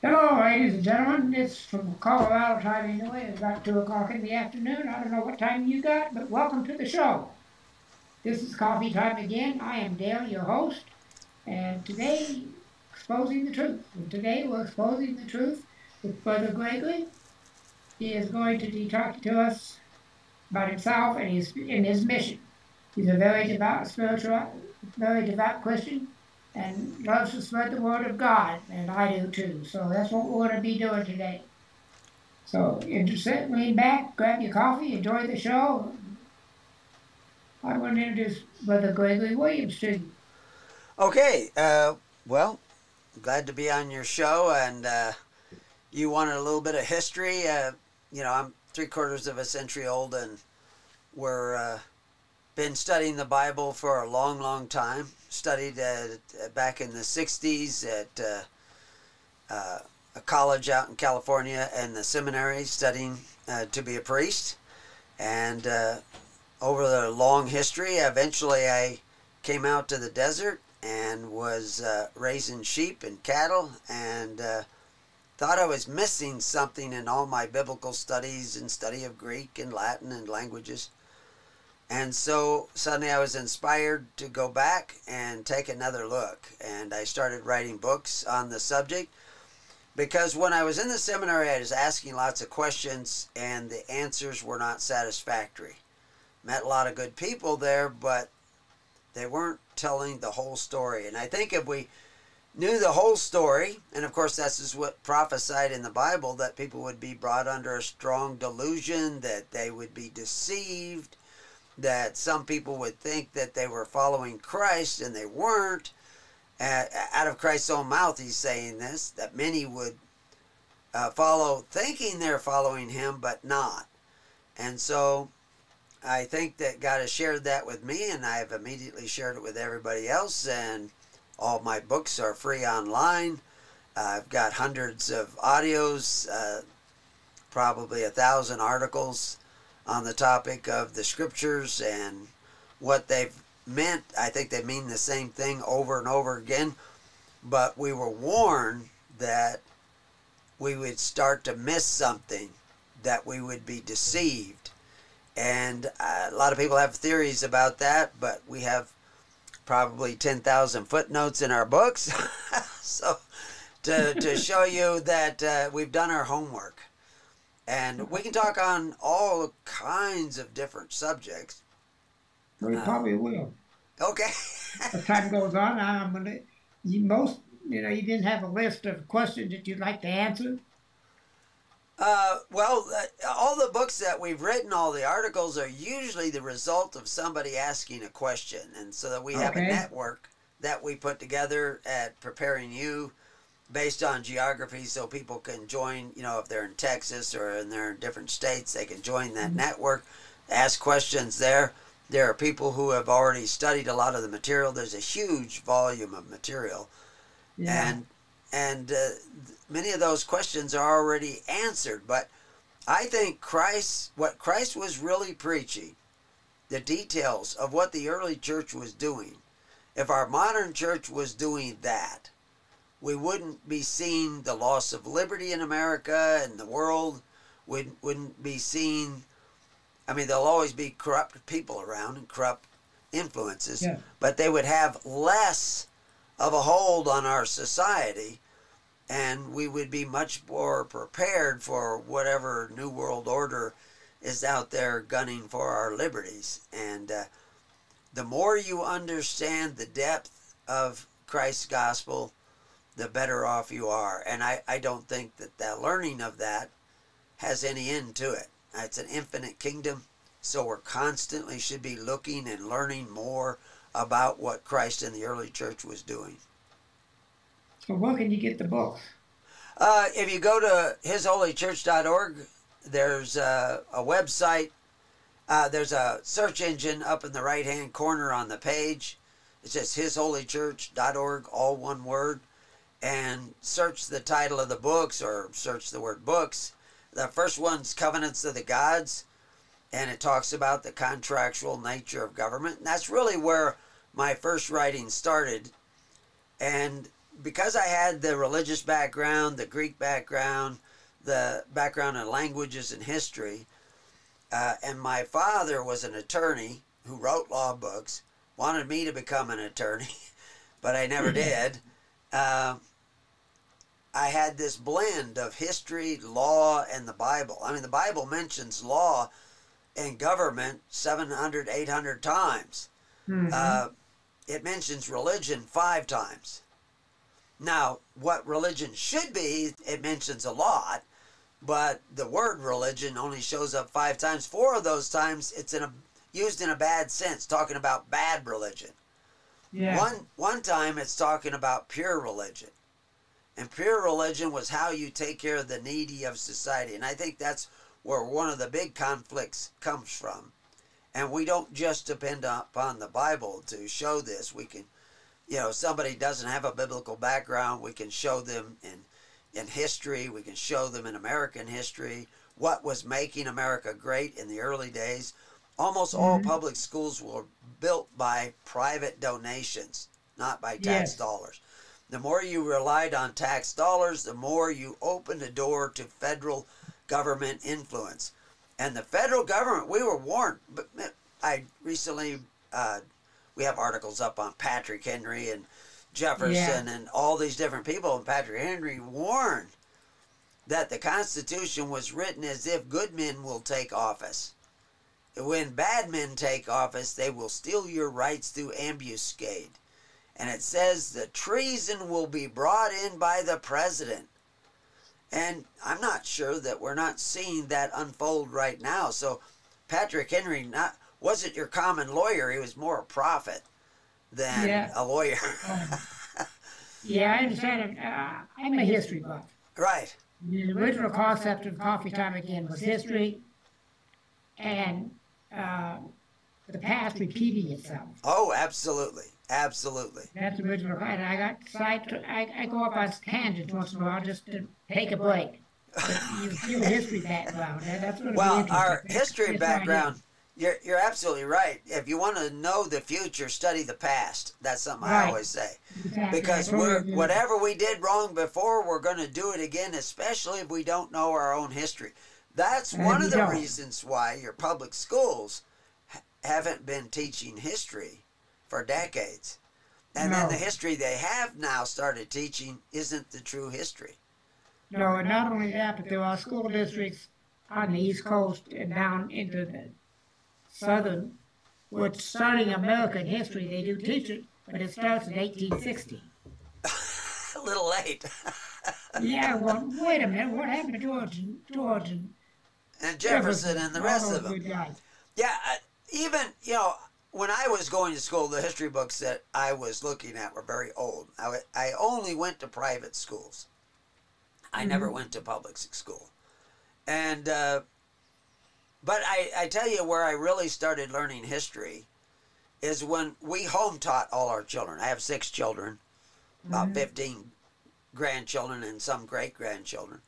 Hello, ladies and gentlemen. It's from Colorado time anyway. It's about 2 o'clock in the afternoon. I don't know what time you got, but welcome to the show. This is coffee time again. I am Dale, your host, and today, exposing the truth. And today, we're exposing the truth with Brother Gregory. He is going to be talking to us about himself and his, and his mission. He's a very devout, spiritual, very devout Christian and loves to spread the word of God, and I do too. So that's what we're going to be doing today. So sit, lean back, grab your coffee, enjoy the show. I want to introduce Brother Gregory Williams to you. Okay, uh, well, glad to be on your show, and uh, you wanted a little bit of history. Uh, you know, I'm three quarters of a century old, and we're uh, been studying the Bible for a long, long time. Studied at, back in the 60s at uh, uh, a college out in California and the seminary studying uh, to be a priest. And uh, over the long history, eventually I came out to the desert and was raising sheep and cattle and thought I was missing something in all my biblical studies and study of Greek and Latin and languages. And so suddenly I was inspired to go back and take another look. And I started writing books on the subject because when I was in the seminary, I was asking lots of questions and the answers were not satisfactory. Met a lot of good people there, but they weren't telling the whole story. And I think if we knew the whole story, and of course, this is what prophesied in the Bible that people would be brought under a strong delusion, that they would be deceived that some people would think that they were following Christ and they weren't. Uh, out of Christ's own mouth, he's saying this that many would uh, follow thinking they're following him, but not. And so I think that God has shared that with me, and I have immediately shared it with everybody else. And all my books are free online. Uh, I've got hundreds of audios, uh, probably a thousand articles on the topic of the scriptures and what they've meant. I think they mean the same thing over and over again. But we were warned that we would start to miss something, that we would be deceived. And uh, a lot of people have theories about that, but we have probably 10,000 footnotes in our books. so to, to show you that uh, we've done our homework. And we can talk on all kinds of different subjects. We uh, probably will. Okay. As time goes on, I'm gonna. You most, you know, you didn't have a list of questions that you'd like to answer. Uh, well, uh, all the books that we've written, all the articles are usually the result of somebody asking a question, and so that we have a network that we put together at preparing you based on geography so people can join you know if they're in texas or in they're in different states they can join that mm-hmm. network ask questions there there are people who have already studied a lot of the material there's a huge volume of material yeah. and and uh, many of those questions are already answered but i think christ what christ was really preaching the details of what the early church was doing if our modern church was doing that we wouldn't be seeing the loss of liberty in America and the world would, wouldn't be seeing. I mean, there'll always be corrupt people around and corrupt influences, yeah. but they would have less of a hold on our society, and we would be much more prepared for whatever new world order is out there gunning for our liberties. And uh, the more you understand the depth of Christ's gospel, the better off you are. And I, I don't think that the learning of that has any end to it. It's an infinite kingdom, so we're constantly should be looking and learning more about what Christ in the early church was doing. So where can you get the book? Uh, if you go to hisholychurch.org, there's a, a website. Uh, there's a search engine up in the right hand corner on the page. It says hisholychurch.org, all one word and search the title of the books or search the word books. The first one's Covenants of the Gods, and it talks about the contractual nature of government. And that's really where my first writing started. And because I had the religious background, the Greek background, the background in languages and history, uh, and my father was an attorney who wrote law books, wanted me to become an attorney, but I never did. Uh, I had this blend of history, law, and the Bible. I mean, the Bible mentions law and government 700, 800 times. Mm-hmm. Uh, it mentions religion five times. Now, what religion should be, it mentions a lot, but the word religion only shows up five times. Four of those times, it's in a used in a bad sense, talking about bad religion. Yeah. One one time, it's talking about pure religion, and pure religion was how you take care of the needy of society. And I think that's where one of the big conflicts comes from. And we don't just depend upon the Bible to show this. We can you know somebody doesn't have a biblical background, we can show them in in history, we can show them in American history what was making America great in the early days. Almost mm-hmm. all public schools were built by private donations, not by tax yes. dollars. The more you relied on tax dollars, the more you opened the door to federal government influence. And the federal government, we were warned. But I recently uh, we have articles up on Patrick Henry and Jefferson yeah. and all these different people. And Patrick Henry warned that the Constitution was written as if good men will take office. When bad men take office, they will steal your rights through ambuscade. And it says the treason will be brought in by the president. And I'm not sure that we're not seeing that unfold right now. So Patrick Henry not wasn't your common lawyer. He was more a prophet than yeah. a lawyer. yeah, I understand. Uh, I'm a history buff. Right. The original concept of Coffee Time Again was history and uh, the past repeating itself. Oh, absolutely. Absolutely. That's the original. And I got side. I, I go up on tangents once in a while just to take a break. You, history background. That's what well, our history background you're, you're absolutely right. If you want to know the future, study the past. That's something right. I always say. Exactly. Because we're, whatever we did wrong before, we're going to do it again, especially if we don't know our own history. That's and one of the don't. reasons why your public schools haven't been teaching history for decades. And no. then the history they have now started teaching isn't the true history. No, and not only that, but there are school districts on the East Coast and down into the Southern, which starting American history, they do teach it, but it starts in 1860. a little late. yeah, well, wait a minute. What happened to George George and, and Jefferson, Jefferson and the rest of them? Yeah, uh, even, you know, when I was going to school, the history books that I was looking at were very old. I, I only went to private schools. I mm-hmm. never went to public school. And uh, but I, I tell you where I really started learning history is when we home taught all our children. I have six children, about mm-hmm. 15 grandchildren and some great grandchildren.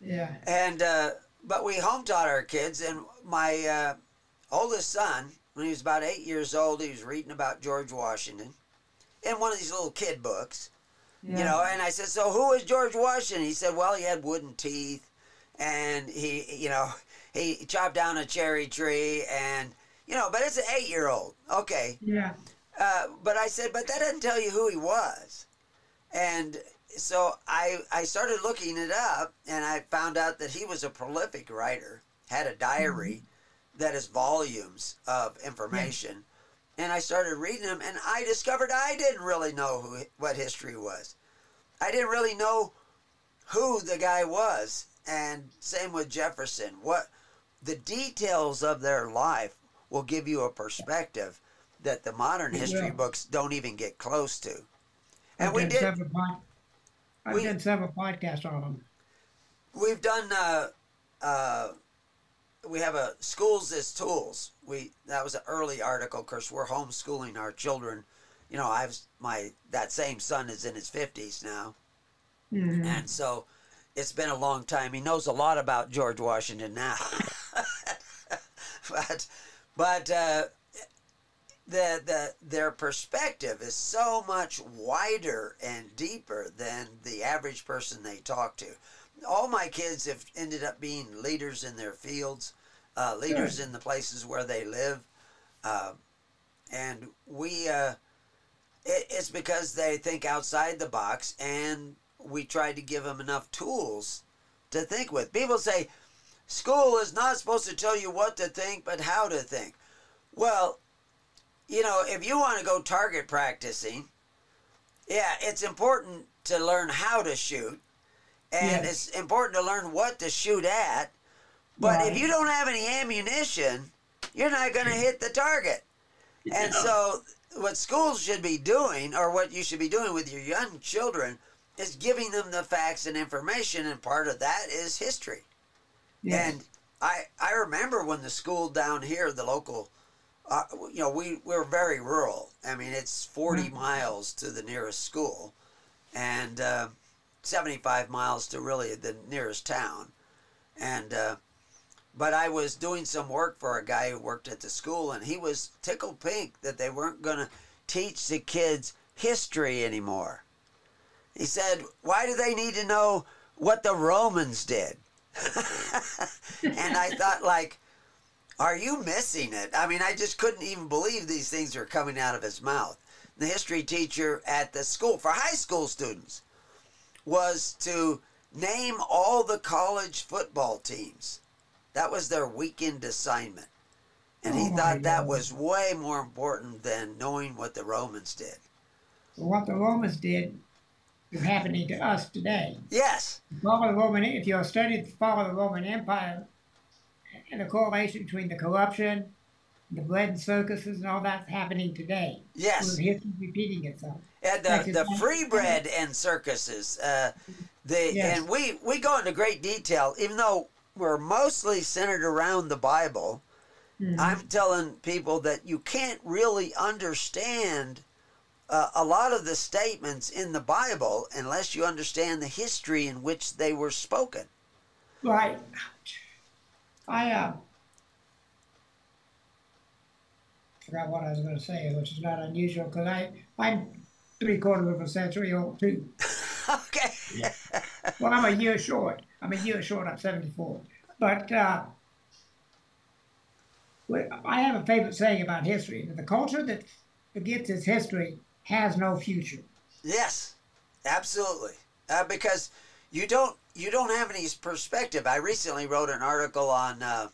Yeah. And, uh, but we home taught our kids, and my uh, oldest son, when he was about eight years old, he was reading about George Washington in one of these little kid books. Yeah. You know, and I said, So who was George Washington? He said, Well, he had wooden teeth and he, you know, he chopped down a cherry tree and you know, but it's an eight year old. Okay. Yeah. Uh, but I said, but that doesn't tell you who he was. And so I I started looking it up and I found out that he was a prolific writer, had a diary mm-hmm. that is volumes of information. Yeah. And I started reading them and I discovered I didn't really know who what history was. I didn't really know who the guy was. And same with Jefferson. What the details of their life will give you a perspective that the modern history yeah. books don't even get close to. And I've we did. I've we, done several podcasts on them. We've done. Uh, uh, we have a schools as tools. We that was an early article. Of course, we're homeschooling our children. You know, I've my that same son is in his fifties now, mm-hmm. and so it's been a long time. He knows a lot about George Washington now. but but uh, the, the their perspective is so much wider and deeper than the average person they talk to. All my kids have ended up being leaders in their fields, uh, leaders in the places where they live, uh, and we. Uh, it, it's because they think outside the box, and we try to give them enough tools to think with. People say school is not supposed to tell you what to think, but how to think. Well, you know, if you want to go target practicing, yeah, it's important to learn how to shoot, and yes. it's important to learn what to shoot at. But right. if you don't have any ammunition, you're not going to hit the target. And so, what schools should be doing, or what you should be doing with your young children, is giving them the facts and information, and part of that is history. Yes. And I I remember when the school down here, the local uh, you know, we, we're very rural. I mean, it's 40 mm-hmm. miles to the nearest school and uh, 75 miles to really the nearest town. And, uh, but I was doing some work for a guy who worked at the school, and he was tickled pink that they weren't going to teach the kids history anymore. He said, Why do they need to know what the Romans did? and I thought, like, are you missing it? I mean, I just couldn't even believe these things were coming out of his mouth. The history teacher at the school for high school students was to name all the college football teams. That was their weekend assignment. And he oh thought that was way more important than knowing what the Romans did. what the Romans did is happening to us today. Yes. Follow the Roman, if you're studying follow the Roman Empire, and the correlation between the corruption, the bread and circuses, and all that's happening today. Yes. History repeating itself. And the, the free bread and circuses. Uh, the, yes. And we, we go into great detail, even though we're mostly centered around the Bible. Mm-hmm. I'm telling people that you can't really understand uh, a lot of the statements in the Bible unless you understand the history in which they were spoken. Right. I uh, forgot what I was going to say, which is not unusual because I I'm three quarters of a century old too. okay. Yeah. well, I'm a year short. I'm a year short. I'm 74. But uh, I have a favorite saying about history: the culture that forgets its history has no future. Yes, absolutely. Uh, because you don't you don't have any perspective. I recently wrote an article on uh,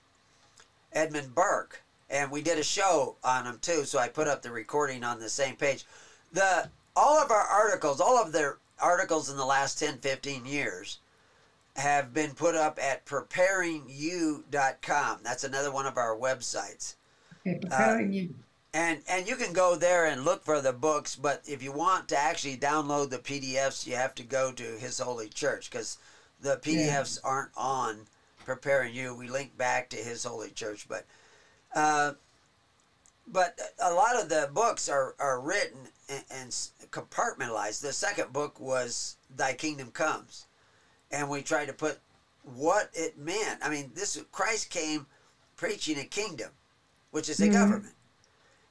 Edmund Burke, and we did a show on him too. So I put up the recording on the same page. The all of our articles, all of their articles in the last 10, 15 years have been put up at preparingyou.com. That's another one of our websites. Okay, preparing uh, you. And and you can go there and look for the books, but if you want to actually download the PDFs, you have to go to His Holy Church because the PDFs yeah. aren't on preparing you. We link back to His Holy Church, but uh, but a lot of the books are are written and, and compartmentalized. The second book was Thy Kingdom Comes, and we tried to put what it meant. I mean, this Christ came preaching a kingdom, which is a mm-hmm. government.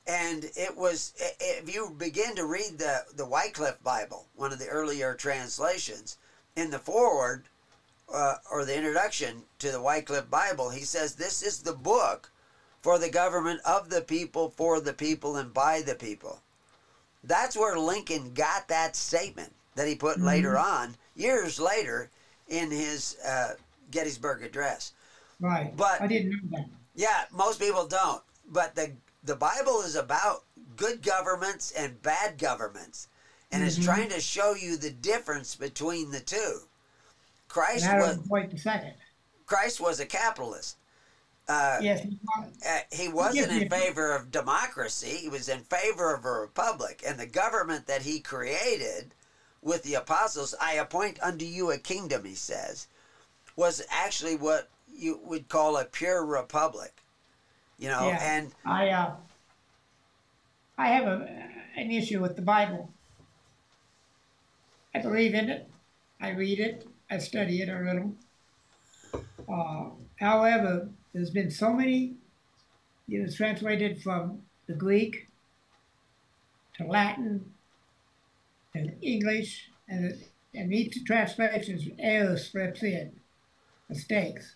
And it was, if you begin to read the, the Wycliffe Bible, one of the earlier translations, in the foreword, uh, or the introduction to the Wycliffe Bible, he says this is the book for the government of the people, for the people, and by the people. That's where Lincoln got that statement that he put mm-hmm. later on, years later, in his uh, Gettysburg Address. Right. But I didn't know that. Yeah, most people don't. But the the Bible is about good governments and bad governments, and mm-hmm. it's trying to show you the difference between the two. Christ was wait a second. Christ was a capitalist. Uh, yes, he, was. Uh, he wasn't in favor of democracy. He was in favor of a republic, and the government that he created with the apostles, "I appoint unto you a kingdom," he says, was actually what you would call a pure republic. You know, yeah. and I, uh, I have a, an issue with the Bible. I believe in it. I read it. I study it a little. Uh, however, there's been so many, it was translated from the Greek to Latin and English, and, and each translation error slips in, mistakes.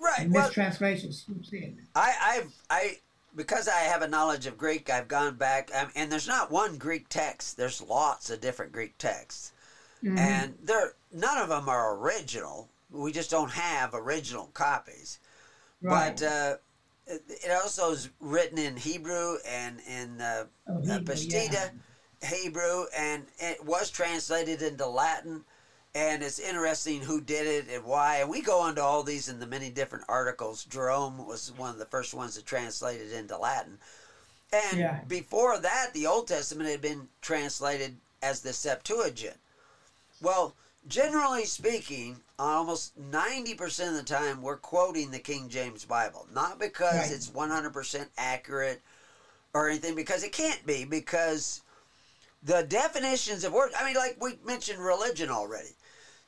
Right. And Well, mistranslation slips in. I, I've, I, because I have a knowledge of Greek, I've gone back, um, and there's not one Greek text. There's lots of different Greek texts, Mhm. and they're none of them are original. We just don't have original copies. right. But uh, it, it also is written in Hebrew and in uh, Oh, uh, Hebrew, Pastida Hebrew, and it was translated into Latin. And it's interesting who did it and why. And we go into all these in the many different articles. Jerome was one of the first ones that translated into Latin. And Yeah. before that, the Old Testament had been translated as the Septuagint. Well, generally speaking, almost 90% of the time, we're quoting the King James Bible. Not because Right. it's 100% accurate or anything, because it can't be, because the definitions of words, I mean, like we mentioned religion already.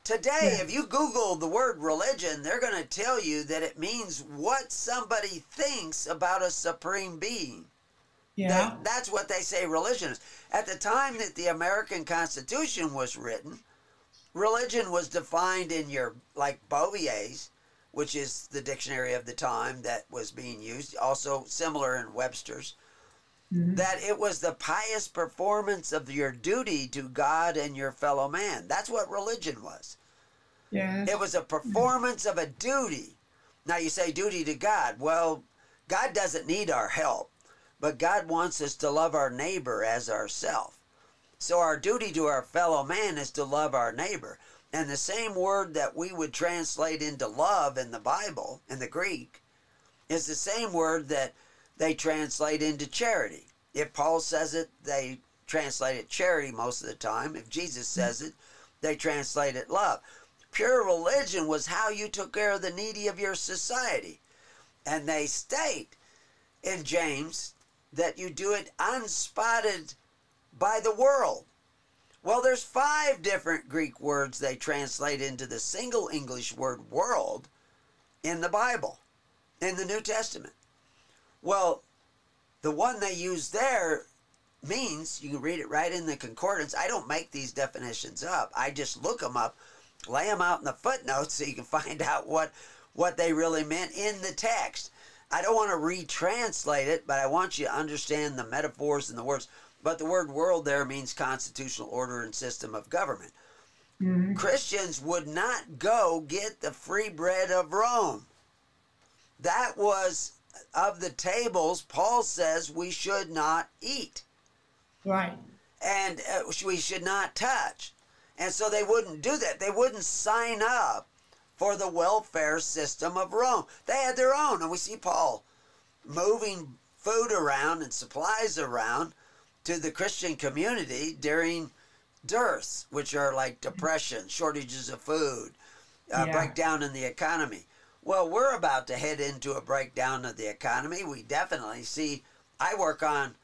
Today, Yeah. if you Google the word religion, they're going to tell you that it means what somebody thinks about a supreme being. Yeah. That, that's what they say religion is. At the time that the American Constitution was written, religion was defined in your, like Bouvier's, which is the dictionary of the time that was being used, also similar in Webster's, Mhm. that it was the pious performance of your duty to God and your fellow man. That's what religion was. yeah. It was a performance of a duty. Now you say duty to God. Well, God doesn't need our help, but God wants us to love our neighbor as ourself. So our duty to our fellow man is to love our neighbor. And the same word that we would translate into love in the Bible, in the Greek, is the same word that they translate into charity. If Paul says it, they translate it charity most of the time. If Jesus hmm. says it, they translate it love. Pure religion was how you took care of the needy of your society. And they state in James that you do it unspotted by the world. Well, there's five different Greek words they translate into the single English word world in the Bible, in the New Testament. Well, the one they use there means you can read it right in the concordance. I don't make these definitions up. I just look them up, lay them out in the footnotes so you can find out what what they really meant in the text. I don't want to retranslate it, but I want you to understand the metaphors and the words. But the word world there means constitutional order and system of government. Mhm. Christians would not go get the free bread of Rome. That was of the tables Paul says we should not eat Right. and uh, we should not touch. And so they wouldn't do that. They wouldn't sign up for the welfare system of Rome. They had their own. And we see Paul moving food around and supplies around to the Christian community during dearths, which are like depression, shortages of food, uh, Yeah. breakdown in the economy. Well, we're about to head into a breakdown of the economy. We definitely see. I work on.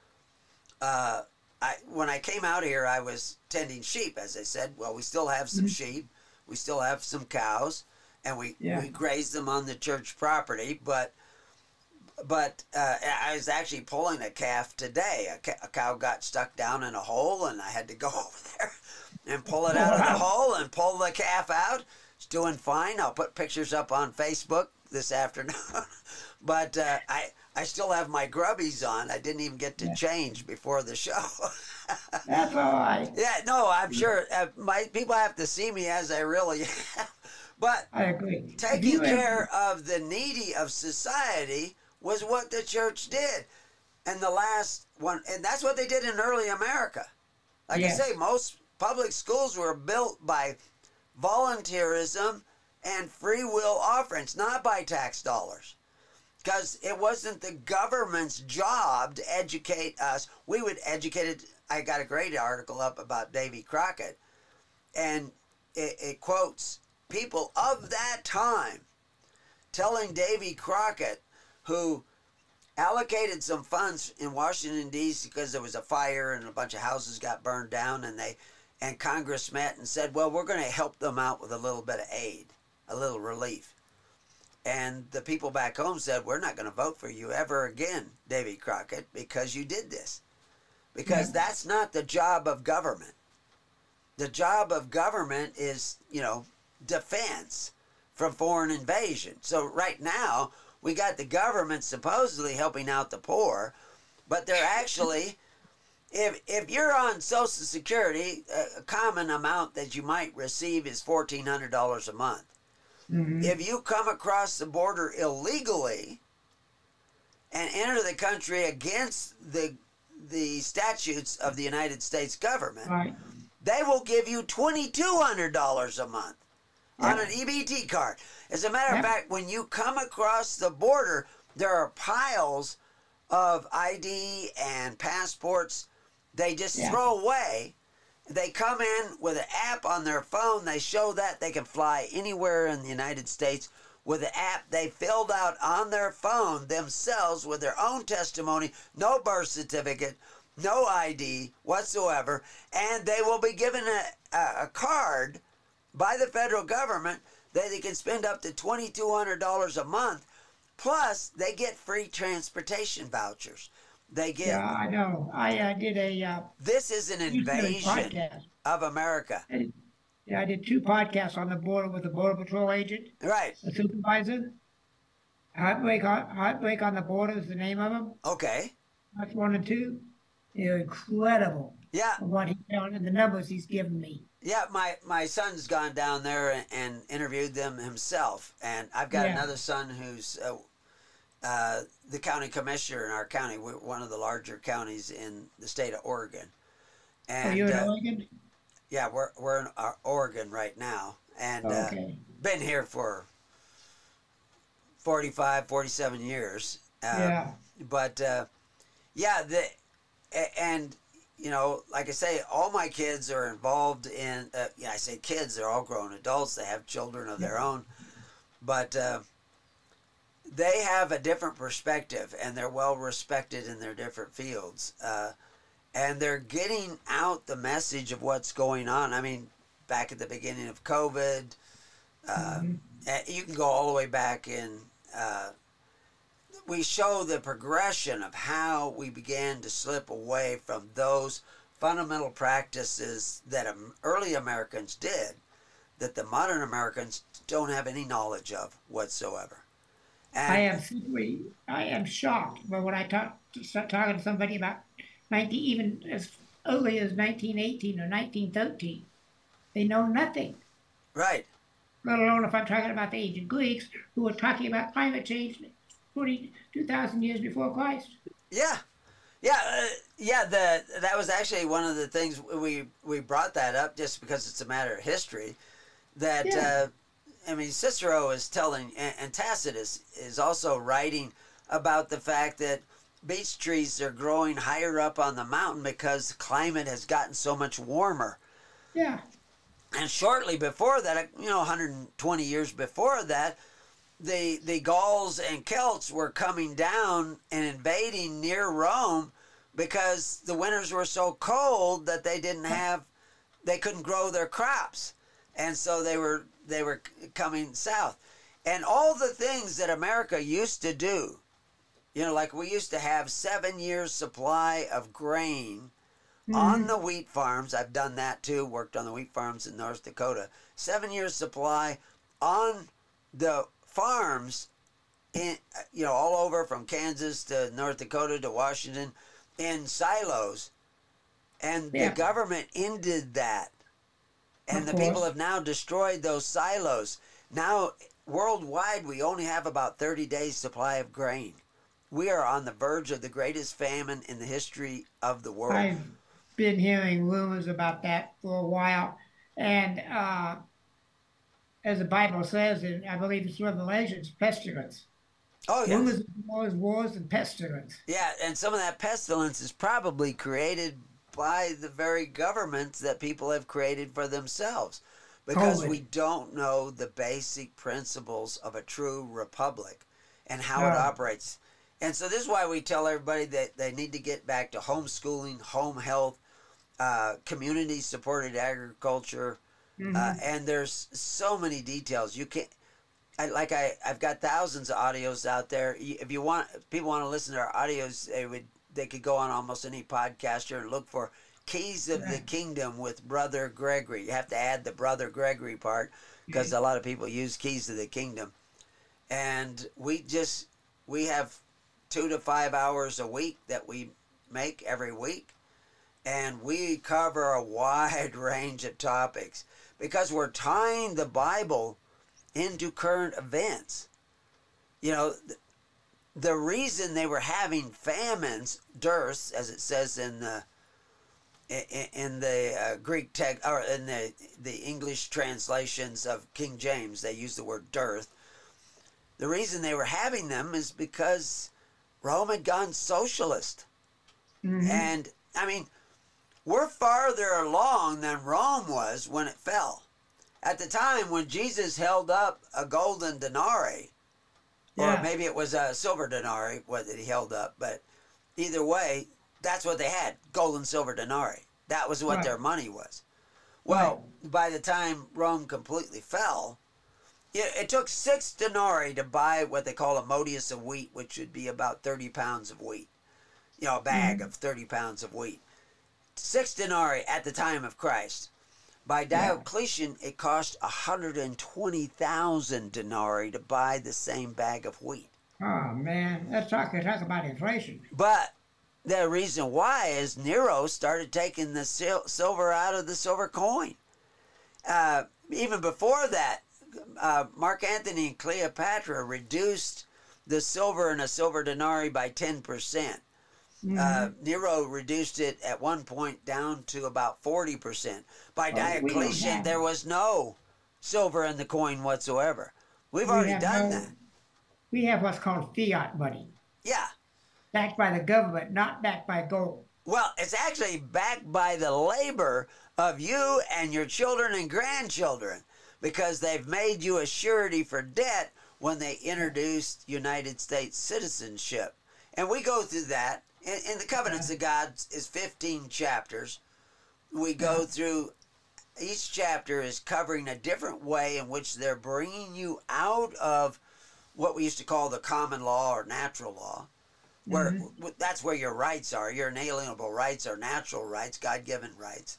Uh, I when I came out here, I was tending sheep, as I said. Well, we still have some Mhm. sheep, we still have some cows, and we Yeah. we graze them on the church property. But but uh, I was actually pulling a calf today. A, ca- a cow got stuck down in a hole, and I had to go over there and pull it out of the hole and pull the calf out. It's doing fine. I'll put pictures up on Facebook this afternoon. but uh, I I still have my grubbies on. I didn't even get to Yeah. change before the show. That's all right. yeah, no, I'm sure uh, my people have to see me as I really am. but I agree. Taking care of the needy of society was what the church did. And the last one, and that's what they did in early America. Like Yes. I say, most public schools were built by volunteerism and free will offerings, not by tax dollars. Because it wasn't the government's job to educate us. We would educate it. I got a great article up about Davy Crockett, and it, it quotes people of that time telling Davy Crockett, who allocated some funds in Washington D.C. because there was a fire and a bunch of houses got burned down, and they and Congress met and said, "Well, we're going to help them out with a little bit of aid, a little relief." And the people back home said, "We're not going to vote for you ever again, Davy Crockett, because you did this." because Yeah. that's not the job of government. The job of government is, you know, defense from foreign invasion. So right now, we got the government supposedly helping out the poor, but they're actually if if you're on social security, a, common amount that you might receive is $1400 a month. Mhm. If you come across the border illegally and enter the country against the the statutes of the United States government, Right. they will give you $2,200 a month on an EBT card. As a matter of fact, when you come across the border, there are piles of ID and passports they just Yeah. throw away. They come in with an app on their phone. They show that they can fly anywhere in the United States with an app they filled out on their phone themselves with their own testimony, no birth certificate, no ID whatsoever, and they will be given a, a card by the federal government that they can spend up to $2,200 a month. Plus, they get free transportation vouchers. They get Yeah, I know. I uh, did a uh, this is an invasion of America. I did, yeah, I did two podcasts on the border with the border patrol agent, Right. the supervisor. Heartbreak on Heartbreak on the border is the name of them. Okay. That's one and two. They're incredible. Yeah. What he found and the numbers he's given me. Yeah, my, my son's gone down there and, and interviewed them himself, and I've got Yeah. another son who's uh, uh, the county commissioner in our county. We're one of the larger counties in the state of Oregon, Are you in uh, Oregon? yeah, we're we're in uh, Oregon right now, and uh, okay. been here for 45, 47 years. Um, yeah. but uh, yeah, the and you know, like I say, all my kids are involved in. Uh, yeah, I say kids; they're all grown adults. They have children of their own, but uh, they have a different perspective, and they're well respected in their different fields. Uh, and they're getting out the message of what's going on. I mean, back at the beginning of COVID, uh, Mhm. uh, you can go all the way back in. We show the progression of how we began to slip away from those fundamental practices that early Americans did, that the modern Americans don't have any knowledge of whatsoever. And I am simply, I am shocked. But when I talk, start talking to somebody about 19, even as early as 1918 or 1913, they know nothing. right, Let alone if I'm talking about the ancient Greeks who were talking about climate change 40, 2,000 years before Christ. Yeah, yeah, uh, yeah. The that was actually one of the things we we brought that up just because it's a matter of history. That Yeah. uh, I mean, Cicero is telling, and, and Tacitus is also writing about the fact that beech trees are growing higher up on the mountain because the climate has gotten so much warmer. Yeah, And shortly before that, you know, 120 years before that, the the Gauls and Celts were coming down and invading near Rome because the winters were so cold that they didn't have they couldn't grow their crops. And so they were they were coming south. And all the things that America used to do, you know, like we used to have 7 years supply of grain on hmm. the wheat farms. I've done that too. Worked on the wheat farms in North Dakota. Seven years supply on the farms in you know all over from Kansas to North Dakota to Washington in silos, and Yeah. the government ended that, and the people have now destroyed those silos. Now worldwide, we only have about thirty days supply of grain. We are on the verge of the greatest famine in the history of the world. I've been hearing rumors about that for a while. And uh, as the Bible says, and I believe it's Revelations, pestilence. Oh yes. Rumors of wars, wars, and pestilence. Yeah, and some of that pestilence is probably created by the very governments that people have created for themselves. Because Totally. we don't know the basic principles of a true republic and how it operates. And so this is why we tell everybody that they need to get back to homeschooling, home health, uh, community supported agriculture, Mhm. uh, and there's so many details. You can't. I, like I, I've got thousands of audios out there. If you want, if people want to listen to our audios, they would they could go on almost any podcaster and look for Keys of the Kingdom with Brother Gregory. You have to add the Brother Gregory part because a lot of people use Keys of the Kingdom. And we just we have two to five hours a week that we make every week. And we cover a wide range of topics because we're tying the Bible into current events. You know, the reason they were having famines, dearths, as it says in the in the uh, Greek text or in the the English translations of King James, they use the word dearth. The reason they were having them is because Rome had gone socialist, mm-hmm. and I mean, we're farther along than Rome was when it fell. At the time when Jesus held up a golden denarii, yeah. or maybe it was a silver denarii what he held up, but either way, that's what they had gold and silver denarii. That was what right. their money was. Well, right. by the time Rome completely fell, it, it, took six denarii to buy what they call a modius of wheat, which would be about 30 pounds of wheat. You know, a bag mm-hmm. of 30 pounds of wheat. Six denarii at the time of Christ. By Diocletian, yeah. it cost 120,000 denarii to buy the same bag of wheat. Oh, man. Let's talk, talk about inflation. But the reason why is Nero started taking the sil- silver out of the silver coin. Uh, even before that, uh, Mark Antony and Cleopatra reduced the silver in a silver denarii by 10%. Mm-hmm. Uh, Nero reduced it at one point down to about 40%. By oh, Diocletian, there was no silver in the coin whatsoever. We've we already done no, that. We have what's called fiat money. Yeah backed by the government, not backed by gold. Well, it's actually backed by the labor of you and your children and grandchildren because they've made you a surety for debt when they introduced United States citizenship. And we go through that. In, in the Covenants of God is 15 chapters. We go through each chapter is covering a different way in which they're bringing you out of what we used to call the common law or natural law where mm-hmm. that's where your rights are. Your inalienable rights are natural rights, God-given rights.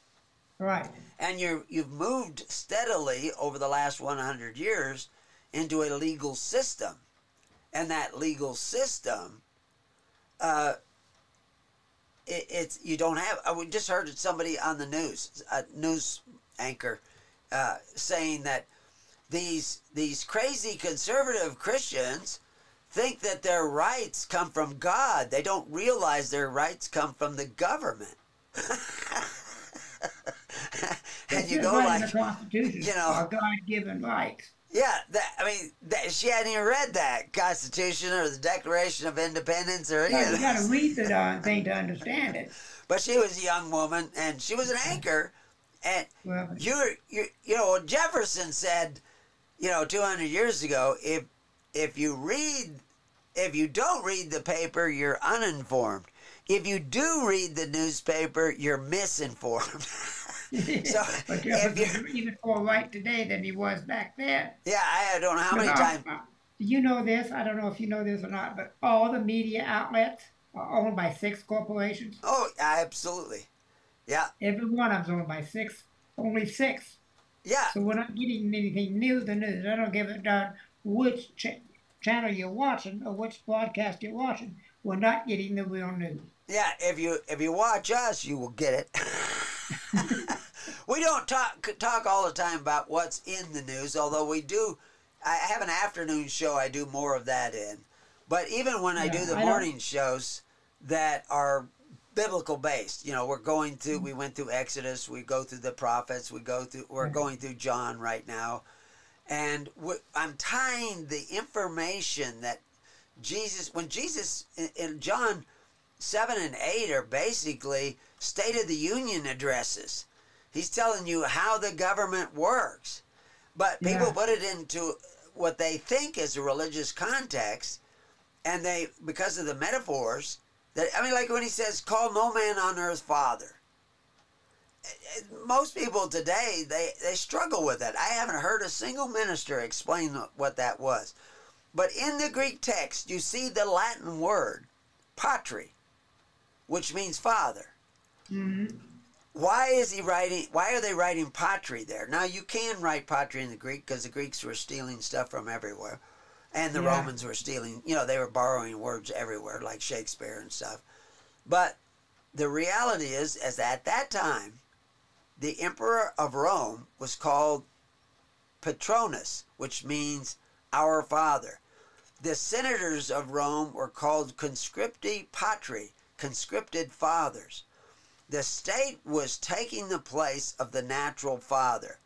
Right. And you you've moved steadily over the last 100 years into a legal system, and that legal system, uh, it, it's you don't have. I we just heard somebody on the news, a news anchor, uh, saying that these these crazy conservative Christians think that their rights come from God. They don't realize their rights come from the government. and you go like, you know, our God-given rights. Yeah, that, I mean, that, she hadn't even read that Constitution or the Declaration of Independence or anything. You got to read the darn thing to understand it. But she was a young woman, and she was an anchor. And well, you're, you you know, Jefferson said, you know, 200 years ago, if if you read if you don't read the paper, you're uninformed. If you do read the newspaper, you're misinformed. so but you're even more right today than he was back then. Yeah, I don't know how many times. Uh, you know this? I don't know if you know this or not, but all the media outlets are owned by six corporations. Oh, absolutely. Yeah. Every one of them's owned by six. Only six. Yeah. So we're not getting anything new. The news. I don't give a darn which ch- channel you're watching or which broadcast you're watching. We're not getting the real news. Yeah, if you if you watch us, you will get it. we don't talk talk all the time about what's in the news, although we do. I have an afternoon show. I do more of that in, but even when I do the I morning don't... shows that are biblical based, you know, we're going through. We went through Exodus. We go through the prophets. We go through. We're going through John right now. And I'm tying the information that Jesus, when Jesus in John 7 and 8 are basically State of the Union addresses. He's telling you how the government works. But people yeah. put it into what they think is a religious context, and they, because of the metaphors, that I mean, like when he says, "Call no man on earth father," most people today they, they struggle with it. I haven't heard a single minister explain what that was. But in the Greek text, you see the Latin word patri. which means father. Mm-hmm. Why is he writing? Why are they writing patri there? Now you can write patri in the Greek because the Greeks were stealing stuff from everywhere, and the Yeah. Romans were stealing. You know, they were borrowing words everywhere, like Shakespeare and stuff. But the reality is, is at that time, the emperor of Rome was called Patronus, which means our father. The senators of Rome were called conscripti patri, conscripted fathers. The state was taking the place of the natural father.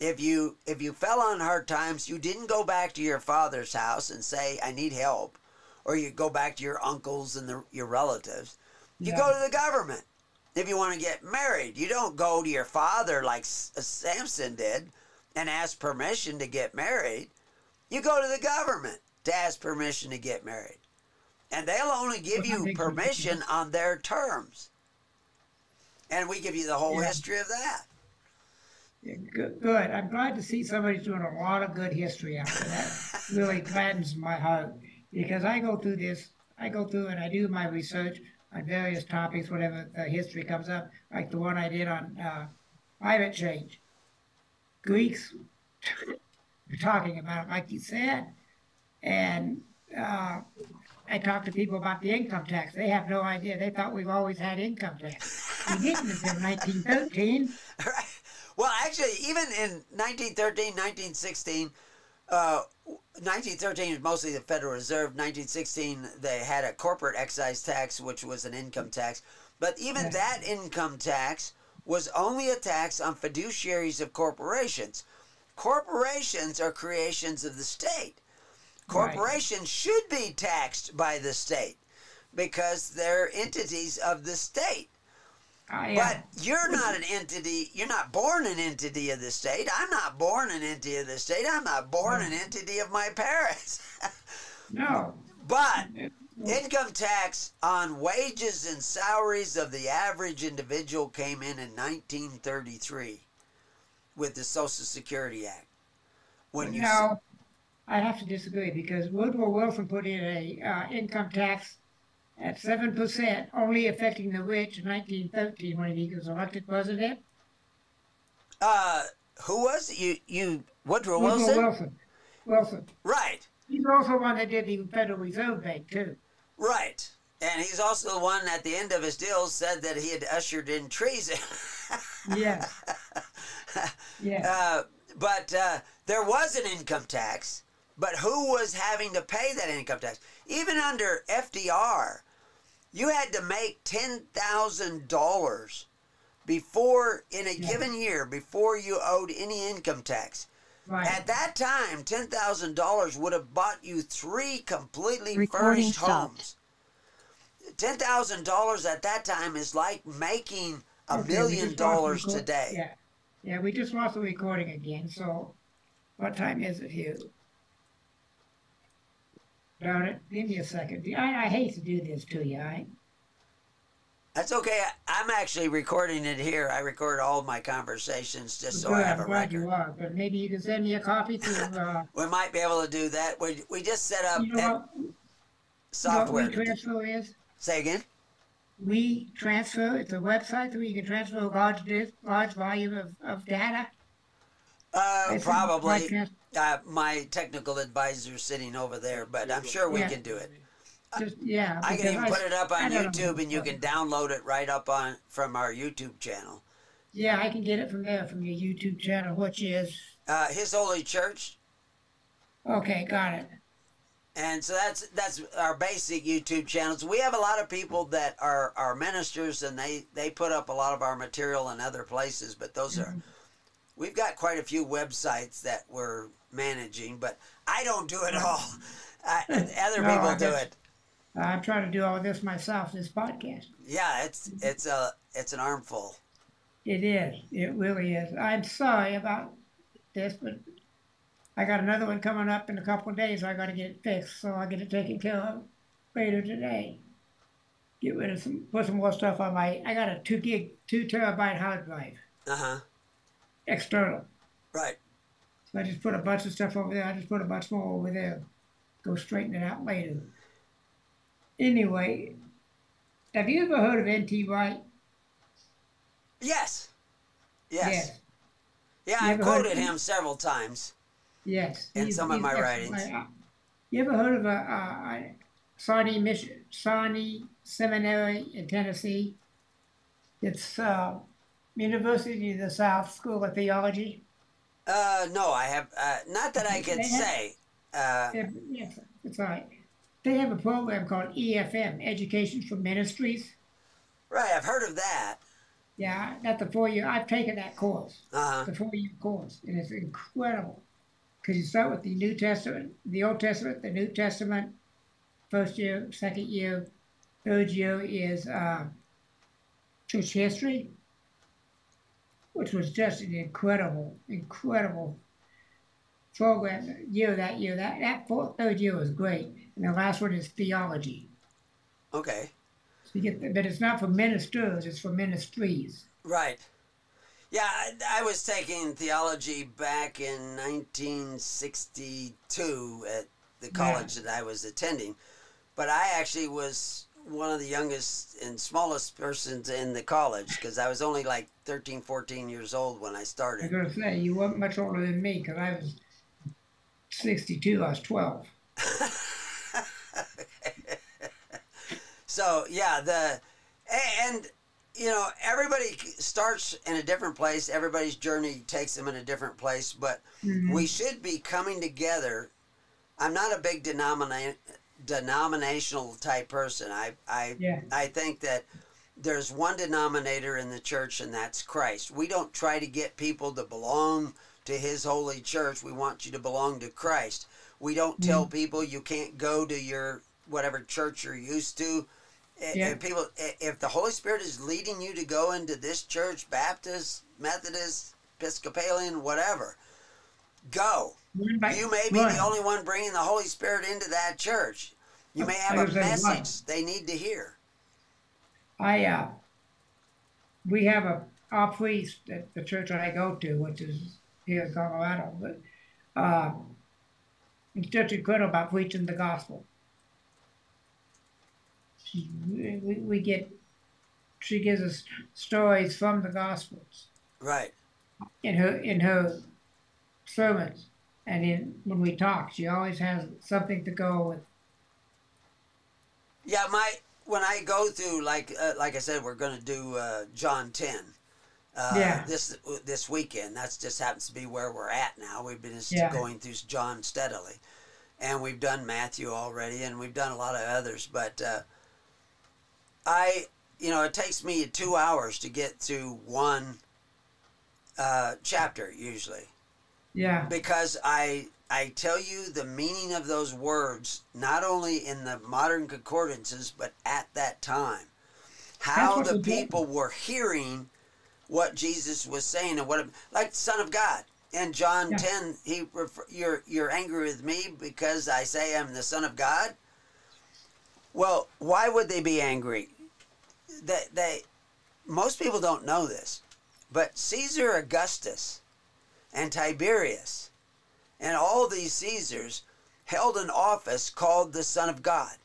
If you if you fell on hard times, you didn't go back to your father's house and say, "I need help," or you go back to your uncles and the, your relatives. You Yeah. go to the government. If you want to get married, you don't go to your father like S- uh, Samson did and ask permission to get married. You go to the government to ask permission to get married. And they'll only give you permission on their terms. And we give you the whole Yeah. history of that. Yeah, good, good. I'm glad to see somebody's doing a lot of good history out there. That really gladdens my heart because I go through this. I go through and I do my research on various topics, whatever uh, history comes up, like the one I did on uh, climate change. Greeks were talking about it, like you said, and uh, I talked to people about the income tax. They have no idea. They thought we've always had income tax. We didn't until 1913. Right. Well, actually, even in 1913, 1916, uh, 1913 is mostly the Federal Reserve. 1916, they had a corporate excise tax, which was an income tax. But even that income tax was only a tax on fiduciaries of corporations. Corporations are creations of the state. Right. Corporations should be taxed by the state because they're entities of the state. Uh, But you're not an entity. You're not born an entity of the state. I'm not born an entity of the state. I'm not born an entity of my parents. no. but income tax on wages and salaries of the average individual came in in 1933 with the Social Security Act. When you s- No, I have to disagree because Woodrow Wilson put in a uh, income tax at seven percent, only affecting the rich in 1913 when he was elected president. uh, who was it? you? You Woodrow Woodrow Wilson, Wilson. Wilson. right? He's also one that did the Federal Reserve Bank too. Right. And he's also the one at the end of his deal said that he had ushered in treason. Yes. yes. Uh, but uh, there was an income tax, but who was having to pay that income tax? Even under FDR, you had to make ten thousand dollars before in a Yeah. given year before you owed any income tax. right. At that time, ten thousand dollars would have bought you three completely Recording furnished homes. Ten thousand dollars at that time is like making a Okay, million dollars today. Yeah. Yeah, we just lost the recording again. So, what time is it here? Darn it! Give me a second. I, I hate to do this to you. I That's okay. I- I'm actually recording it here. I record all of my conversations just so I have a I'm glad record. you are, but maybe you can send me a copy to, uh, We might be able to do that. We, we just set up you know what, you know what software. to is? Say again? We transfer, it's a website where you can transfer a large large volume of, of data. Uh, It's a probably. Uh, my technical advisor sitting over there, but I'm sure we Yeah. can do it. Just, yeah. I because can even put it up I on don't know. YouTube, and you can download it right up on from our YouTube channel. Yeah, I can get it from there, from your YouTube channel, which is, Uh, His Holy Church, okay, got it. and so that's that's our basic YouTube channels. We have a lot of people that are are ministers, and they they put up a lot of our material in other places. But those are we've got quite a few websites that we're managing, but I don't do it all. I, other No, people I do guess- it. I'm trying to do all this myself, this podcast. Yeah, it's it's a it's an armful. It is. It really is. I'm sorry about this, but I got another one coming up in a couple of days. I got to get it fixed, so I'll get it taken care of later today. Get rid of some, put some more stuff on my. I got a two gig, two terabyte hard drive, Uh huh. external. Right. So I just put a bunch of stuff over there. I just put a bunch more over there. Go straighten it out later. Anyway, Have you ever heard of N.T. Wright? Yes. Yes. Yes. Yeah, I've quoted him several times. Yes. In he's- some of my writings. Uh, You ever heard of a, a, a Mission, Seminary in Tennessee? It's uh, University of the South School of Theology. Uh, no, I have uh, not that I can have- say. Uh, Yeah, yes, it's all right. They have a program called EFM, Education for Ministries. right, I've heard of that. Yeah, that's the four year. I've taken that course, uh-huh. the four year course, and it's incredible. Because you start with the New Testament, the Old Testament, the New Testament. First year, second year, third year is uh, church history, which was just an incredible, incredible program. Year that year, that that fourth, third year was great, and the last one is theology. okay, So you get, the, but it's not for ministers; it's for ministries. right. Yeah, I, I was taking theology back in 1962 at the college that I was attending, but I actually was one of the youngest and smallest persons in the college because I was only like 13, 14 years old when I started. I was going to say you weren't much older than me because I was sixty-two. I was twelve. So yeah, the and you know everybody starts in a different place. Everybody's journey takes them in a different place, but Mhm. we should be coming together. I'm not a big denomina- denominational type person. I I Yeah. I think that there's one denominator in the church, and that's Christ. We don't try to get people to belong to His holy church. We want you to belong to Christ. We don't mm-hmm. tell people you can't go to your whatever church you're used to. Yeah. If people, if the Holy Spirit is leading you to go into this church, Baptist, Methodist, Episcopalian, whatever, go. You may be the only one bringing the Holy Spirit into that church. You may have a message they need to hear. I uh, we have a our priest at the church I go to, which is here in Colorado, but uh, it's just incredible about preaching the gospel. She, we, we we get she gives us stories from the gospels Right. in her in her sermons and in when we talk. She always has something to go with. Yeah, my when I go through like uh, like I said, we're going to do uh, John ten. Uh, Yeah. This this weekend. That's just happens to be where we're at now. We've been just Yeah. going through John steadily, and we've done Matthew already, and we've done a lot of others. But uh, I, you know, it takes me two hours to get through one uh, chapter usually Yeah, because I I tell you the meaning of those words not only in the modern concordances but at that time. How the people were hearing what Jesus was saying and what like Son of God. In John Yeah. 10 he refer, you're you're angry with me because I say I'm the Son of God? Well why would they be angry? They, they most people don't know this but Caesar Augustus and Tiberius and all these Caesars held an office called the Son of God.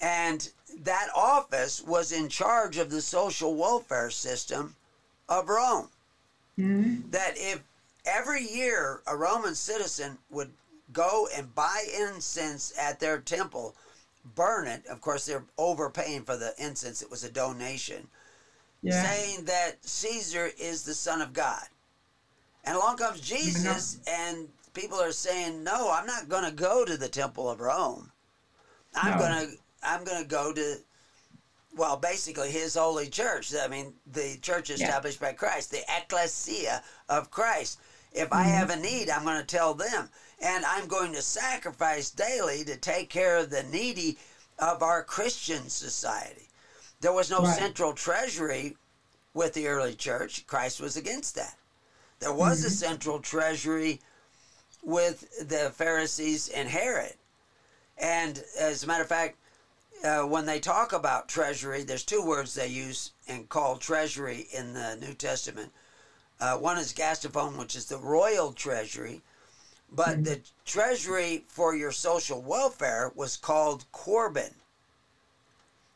And that office was in charge of the social welfare system of Rome. hmm That if every year a Roman citizen would go and buy incense at their temple, burn it, of course, they're overpaying for the incense, it was a donation yeah, saying that Caesar is the Son of God. And along comes Jesus, and people are saying, "No, I'm not going to go to the Temple of Rome. I'm No. going to I'm going to go to well, basically his holy church. I mean, the church Yeah. established by Christ, the ecclesia of Christ. If I mm-hmm. have a need, I'm going to tell them, and I'm going to sacrifice daily to take care of the needy of our Christian society. There was no Right. central treasury with the early church. Christ was against that. There was a central treasury with the Pharisees and Herod. And as a matter of fact, uh, when they talk about treasury, there's two words they use and call treasury in the New Testament. Uh, one is gastophone, which is the royal treasury, but the treasury for your social welfare was called Corban.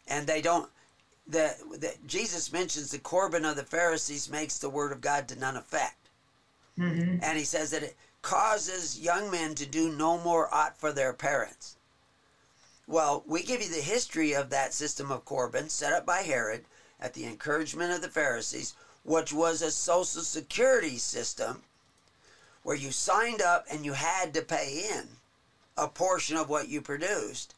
and they don't. The, the Jesus mentions the Corban of the Pharisees makes the word of God to none effect, Mm-hmm. and he says that it causes young men to do no more ought for their parents. Well, we give you the history of that system of Corban set up by Herod at the encouragement of the Pharisees, which was a social security system where you signed up and you had to pay in a portion of what you produced.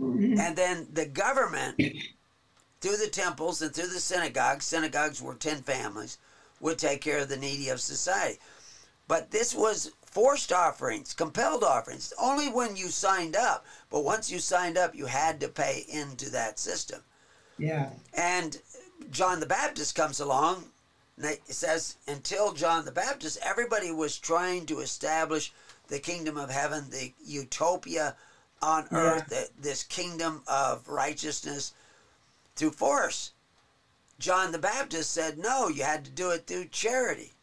Mm-hmm. And then the government, through the temples and through the synagogues, synagogues were 10 families, would take care of the needy of society. But this was forced offerings, compelled offerings, only when you signed up. But once you signed up, you had to pay into that system. Yeah. And John the Baptist comes along. And it says, until John the Baptist, everybody was trying to establish the kingdom of heaven, the utopia on Yeah. earth, the, this kingdom of righteousness through force. John the Baptist said, no, you had to do it through charity.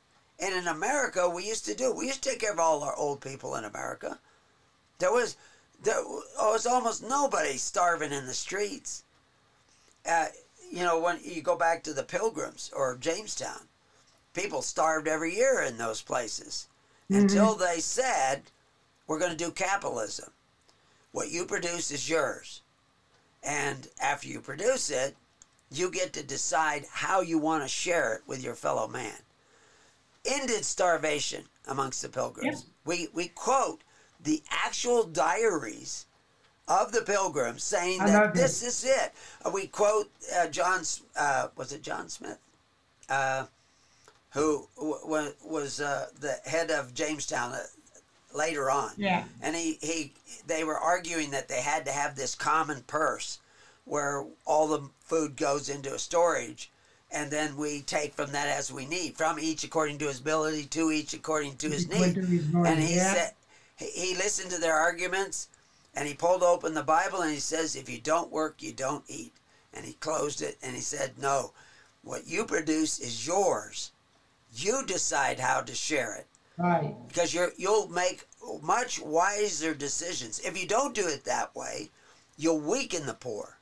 And in America, we used to do. We used to take care of all our old people in America. There was, there was almost nobody starving in the streets uh, you know, when you go back to the Pilgrims or Jamestown, people starved every year in those places until they said, we're going to do capitalism. What you produce is yours. And after you produce it, you get to decide how you want to share it with your fellow man. Ended starvation amongst the pilgrims. We, we quote the actual diaries of the pilgrims saying that this is it. Uh, we quote uh, John, uh, was it John Smith? Uh, who was uh, the head of Jamestown uh, later on. Yeah. And he, he, they were arguing that they had to have this common purse where all the food goes into a storage and then we take from that as we need, from each according to his ability, to each according to his need. And he yeah. said, he, listened to their arguments and he pulled open the Bible and he says, if you don't work, you don't eat. And he closed it and he said, no, what you produce is yours. You decide how to share it Right. because you're you'll make much wiser decisions. If you don't do it that way, you'll weaken the poor.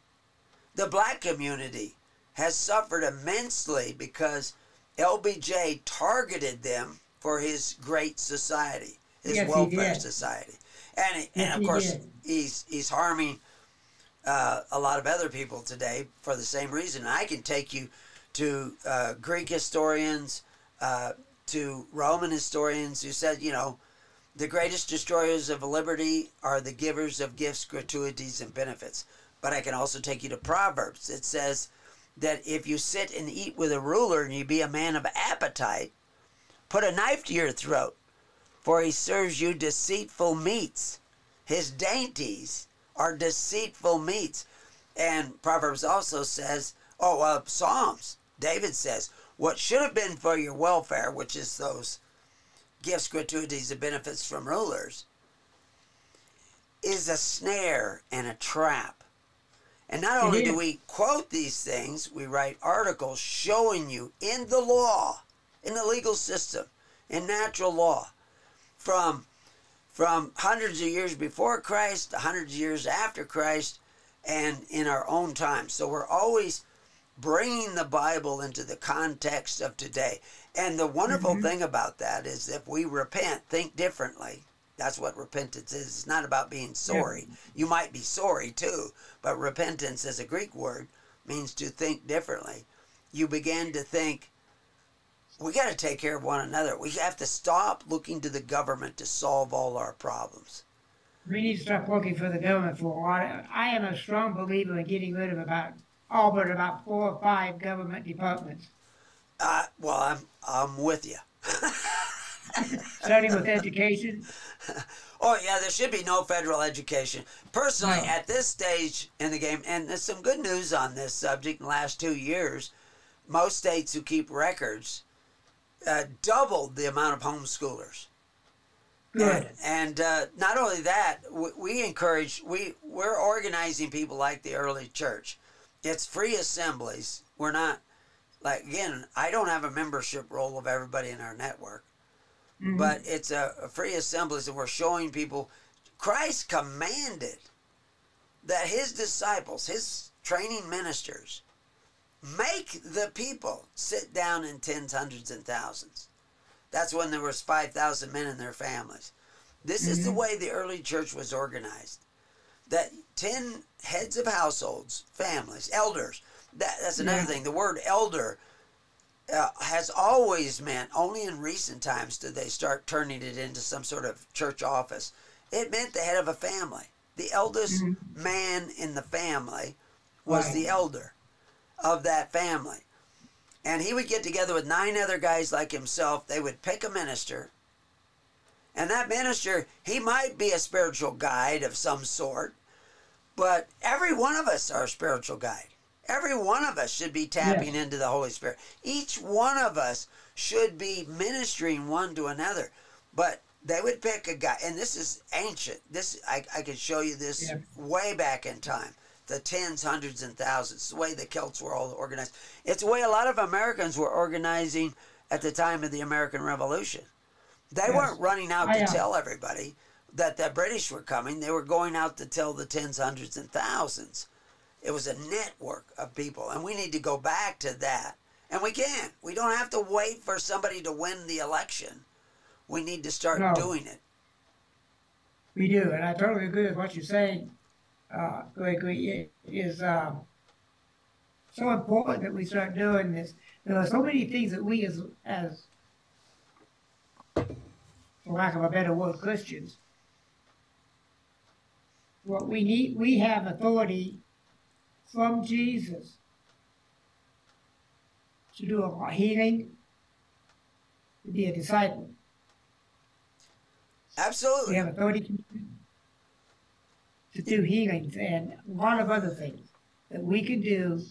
The black community has suffered immensely because LBJ targeted them for his great society, his Yes, welfare society, and he- Yes, and of course he's he's harming uh, a lot of other people today for the same reason. I can take you to uh, Greek historians, uh, to Roman historians who said, you know, the greatest destroyers of liberty are the givers of gifts, gratuities, and benefits. But I can also take you to Proverbs. It says that if you sit and eat with a ruler and you be a man of appetite, put a knife to your throat, for he serves you deceitful meats. His dainties are deceitful meats. And Proverbs also says, oh, uh, Psalms, David says, what should have been for your welfare, which is those gifts, gratuities, and benefits from rulers, is a snare and a trap. And not only do we quote these things, we write articles showing you in the law, in the legal system, in natural law, from from hundreds of years before Christ to hundreds of years after Christ and in our own time. So we're always bringing the Bible into the context of today. And the wonderful Mhm. thing about that is if we repent, think differently. That's what repentance is. It's not about being sorry. You might be sorry too, but repentance as a Greek word means to think differently. You begin to think, we got to take care of one another. We have to stop looking to the government to solve all our problems. We need to stop working for the government for a while. I am a strong believer in getting rid of about all but about four or five government departments, Uh, well, I'm I'm with you. starting with education. Oh yeah, there should be no federal education. Personally, No. at this stage in the game, and there's some good news on this subject in the last two years. Most states who keep records uh, doubled the amount of homeschoolers. Good. And, and uh, not only that, we, we encourage we we're organizing people like the early church. It's free assemblies. We're not like again. I don't have a membership roll of everybody in our network Mhm. but it's a, a free assemblies and we're showing people christ commanded that his disciples his training ministers, make the people sit down in tens, hundreds, and thousands. That's when there was 5,000 men and their families. This mm-hmm. is the mm-hmm. way the early church was organized. That 10 heads of households, families, elders. That, that's another yeah. thing. The word elder uh, has always meant, only in recent times did they start turning it into some sort of church office. It meant the head of a family. The eldest mm-hmm. man in the family was right. the elder of that family. And he would get together with nine other guys like himself. They would pick a minister. And that minister, he might be a spiritual guide of some sort, but every one of us are a spiritual guide. Every one of us should be tapping yes. into the Holy Spirit. Each one of us should be ministering one to another. But they would pick a guy, and this is ancient. This I, I could show you this way back in time. The tens, hundreds, and thousands. The way the Celts were all organized. It's the way a lot of Americans were organizing at the time of the American Revolution. They yes. weren't running out to tell everybody that the British were coming. They were going out to tell the tens, hundreds, and thousands. It was a network of people, and we need to go back to that. And we can't. We don't have to wait for somebody to win the election. We need to start no, doing it. We do, and I totally agree with what you're saying. Uh, it is uh, so important that we start doing this. There are so many things that we, as as for lack of a better word, Christians, what we need, we have authority from Jesus to do a healing, to be a disciple. Absolutely. We have authority to do healings and a lot of other things that we can do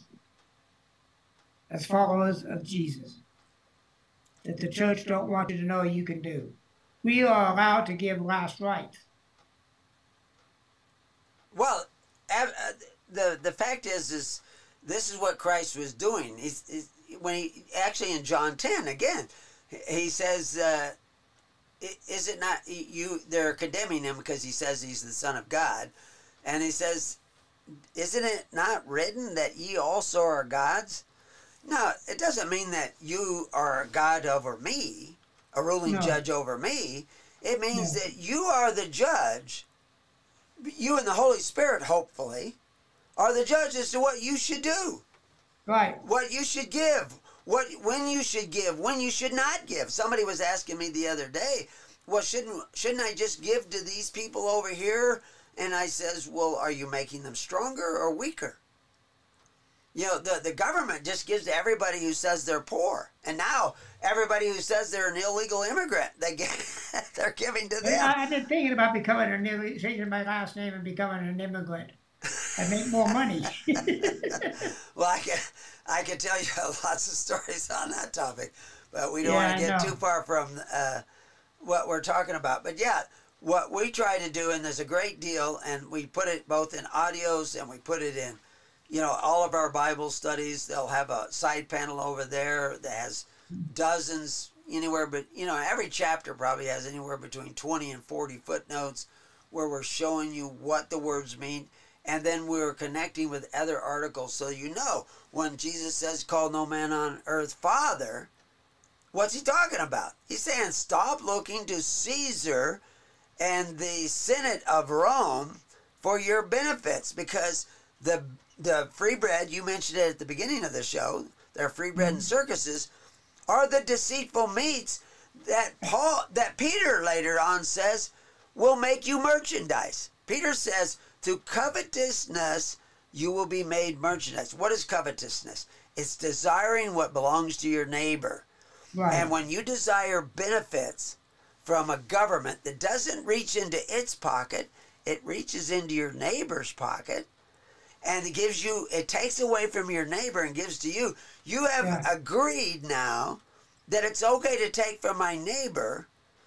as followers of Jesus that the church don't want you to know you can do. We are allowed to give last rites. Well, uh, the the fact is, is this is what Christ was doing. He's, he's when he actually in John ten again, he says, uh, "Is it not you?" They're condemning him because he says he's the Son of God, and he says, "Isn't it not written that ye also are gods?" No, it doesn't mean that you are a God over me, a ruling no. judge over me. It means no. that you are the judge. You and the Holy Spirit, hopefully, are the judges to what you should do. Right. What you should give. What when you should give, when you should not give. Somebody was asking me the other day, well, shouldn't shouldn't I just give to these people over here? And I says, well, are you making them stronger or weaker? You know, the, the government just gives to everybody who says they're poor. And now everybody who says they're an illegal immigrant, they get, they're giving to them. I've been thinking about becoming a changing my last name and becoming an immigrant. I make more money. well, I can I can tell you lots of stories on that topic, but we don't yeah, want to get too far from uh, what we're talking about. But yeah, what we try to do, and there's a great deal, and we put it both in audios and we put it in, you know, all of our Bible studies. They'll have a side panel over there that has dozens, anywhere, but you know, every chapter probably has anywhere between 20 and 40 footnotes where we're showing you what the words mean and then we're connecting with other articles so you know when Jesus says, Call no man on earth Father, what's he talking about? He's saying, Stop looking to Caesar and the Senate of Rome for your benefits because the the free bread, you mentioned it at the beginning of the show, their free bread and mm-hmm. circuses, are the deceitful meats that Paul that Peter later on says will make you merchandise. Peter says, through covetousness, you will be made merchandise. What is covetousness? It's desiring what belongs to your neighbor. Right. And when you desire benefits from a government that doesn't reach into its pocket, it reaches into your neighbor's pocket and it gives you it takes away from your neighbor and gives to you you have yeah. agreed now that it's okay to take from my neighbor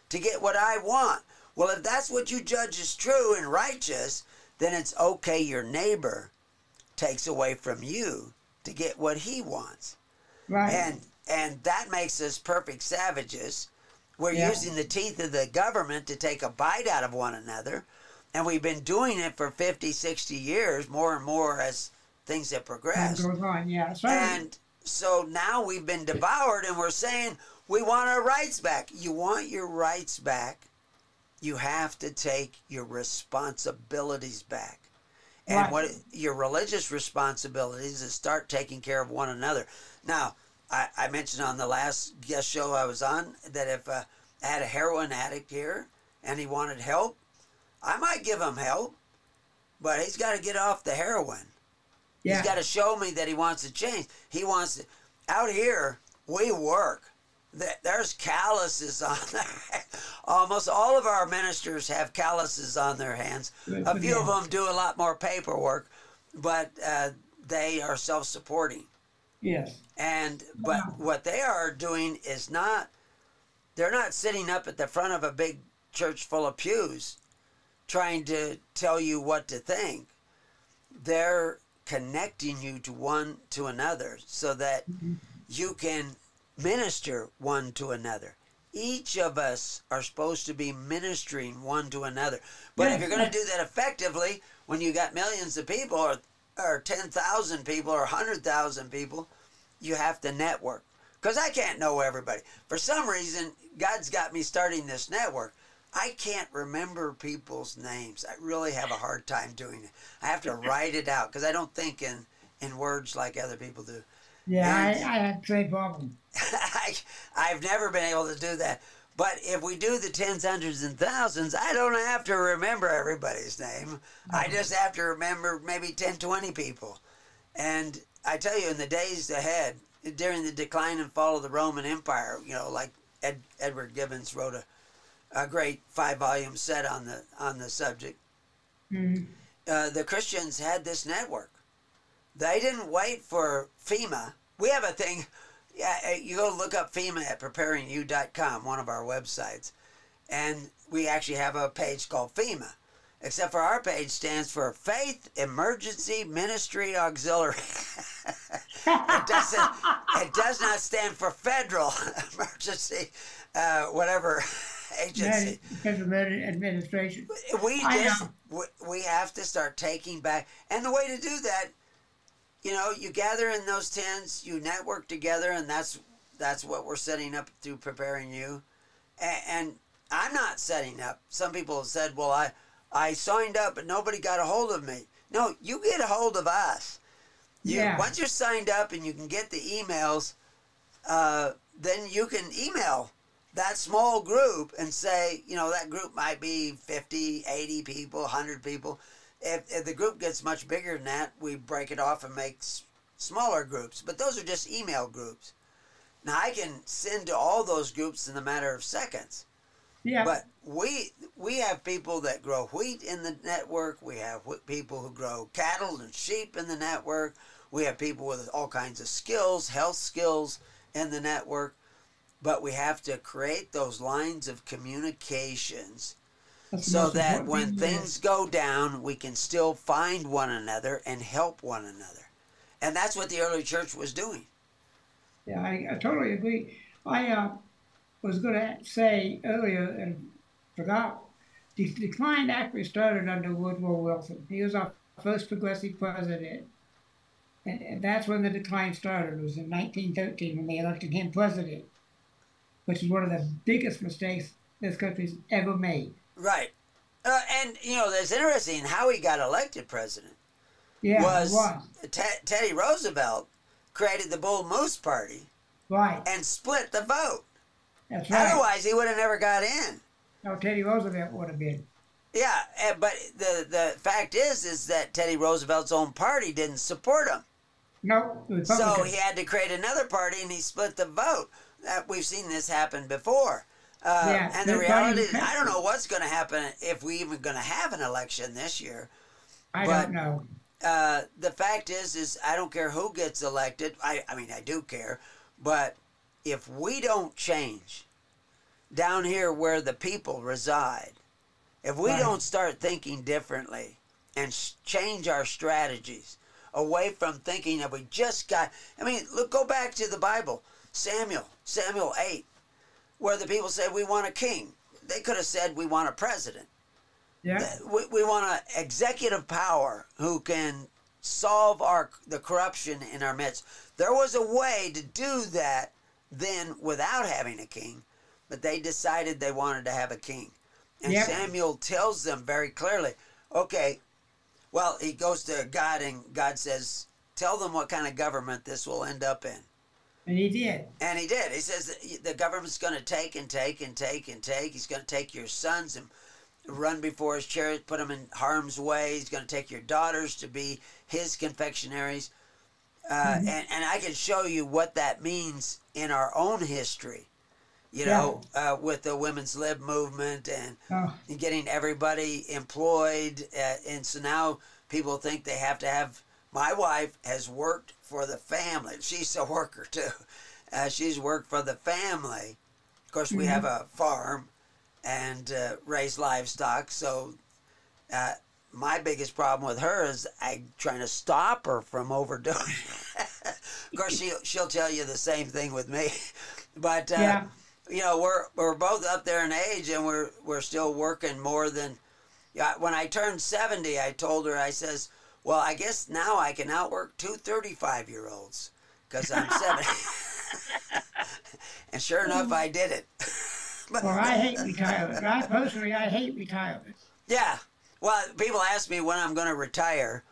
to get what i want well if that's what you judge is true and righteous then it's okay your neighbor takes away from you to get what he wants. Right. And and that makes us perfect savages. We're yeah. using the teeth of the government to take a bite out of one another. And we've been doing it for 50, 60 years, more and more as things have progressed. Goes on, yeah. Certainly. And so now we've been devoured and we're saying we want our rights back. You want your rights back, you have to take your responsibilities back. And Right. what your religious responsibilities is start taking care of one another. Now, I, I mentioned on the last guest show I was on that if uh, I had a heroin addict here and he wanted help, I might give him help, but he's got to get off the heroin. yeah. He's got to show me that he wants to change. He wants to. Out here, we work. Th- There's calluses on there. Almost all of our ministers have calluses on their hands. A few of them. do a lot more paperwork, but uh, they are self-supporting. yes. And but Wow. what they are doing is not. They're not sitting up at the front of a big church full of pews, trying to tell you what to think. They're connecting you to one to another, so that Mhm. you can minister one to another. Each of us are supposed to be ministering one to another. But Yeah, if you're going yeah. to do that effectively, when you got millions of people, or or ten thousand people, or hundred thousand people, you have to network. Because I can't know everybody. For some reason, God's got me starting this network. I can't remember people's names. I really have a hard time doing it. I have to write it out because I don't think in, in words like other people do. Yeah, I, And- I had the same problem. I, I've never been able to do that. But if we do the tens, hundreds, and thousands, I don't have to remember everybody's name. I just have to remember maybe 10, 20 people. And I tell you, in the days ahead, during the decline and fall of the Roman Empire, you know, like Ed, Edward Gibbons wrote a, a great five volume set on the on the subject. Mhm. Uh, the Christians had this network. They didn't wait for FEMA. We have a thing. Yeah, uh, you go look up FEMA at preparingyou.com, one of our websites, and we actually have a page called FEMA. Except for our page stands for Faith Emergency Ministry Auxiliary. it doesn't. It does not stand for Federal Emergency, uh, whatever agency Federal administration. we just we, we have to start taking back and the way to do that you know you gather in those tents you network together and that's that's what we're setting up through preparing you and, and i'm not setting up some people have said well i i signed up but nobody got a hold of me no you get a hold of us you, Yeah. once you're signed up and you can get the emails uh, then you can email that small group and say, you know, that group might be 50, 80 people, 100 people. If, if the group gets much bigger than that, we break it off and make s- smaller groups. But those are just email groups. Now, I can send to all those groups in a matter of seconds. Yeah, But we we have people that grow wheat in the network. We have people who grow cattle and sheep in the network. We have people with all kinds of skills, health skills in the network. But we have to create those lines of communications that's so that when thing to do. things go down, we can still find one another and help one another. And that's what the early church was doing. Yeah, I, I totally agree. I uh, was going to say earlier and forgot. The decline actually started under Woodrow Wilson. He was our first progressive president. And, and that's when the decline started. It was in 1913 when they elected him president, which is one of the biggest mistakes this country's ever made. Right. Uh, and, you know, that's interesting how he got elected president. Yeah, was, was. Te- Teddy Roosevelt created the Bull Moose Party Right. and split the vote. That's right. Otherwise, he would have never got in. No, Teddy Roosevelt would have been. Yeah, but the the fact is, is that Teddy Roosevelt's own party didn't support him, No, so he had to create another party, and he split the vote. That we've seen this happen before. Uh, Yeah, and the reality is, I don't know what's going to happen if we even going to have an election this year. I but- don't know. uh, the fact is, is I don't care who gets elected. I, I mean, I do care, but if we don't change down here where the people reside, if we Right. don't start thinking differently and change our strategies away from thinking that we just got, I mean, look, go back to the Bible, Samuel, Samuel eight, where the people said we want a king. They could have said we want a president Yeah. we, we want an executive power who can solve our the corruption in our midst. There was a way to do that then without having a king, but they decided they wanted to have a king. And Yep. Samuel tells them very clearly, okay, well, he goes to God and God says, tell them what kind of government this will end up in. And he did. And he did. He says that the government's going to take and take and take and take. He's going to take your sons and run before his chariot, put them in harm's way. He's going to take your daughters to be his confectionaries. Uh, and, and I can show you what that means in our own history, you know, uh, with the women's lib movement and, Oh, and getting everybody employed. Uh, and so now people think they have to have. My wife has worked for the family. She's a worker too. Uh, she's worked for the family. Of course, we Mhm. have a farm and uh, raise livestock. So, uh, my biggest problem with her is I trying to stop her from overdoing. it. of course, she she'll tell you the same thing with me, but uh, Yeah. you know we're we're both up there in age and we're we're still working more than. Yeah, when I turned seventy, I told her I says, "Well, I guess now I can outwork two 35 year olds because I'm 70. and sure enough, I did it. But- well, I hate retirement. I personally, I hate retirement. yeah. Well, people ask me when I'm going to retire,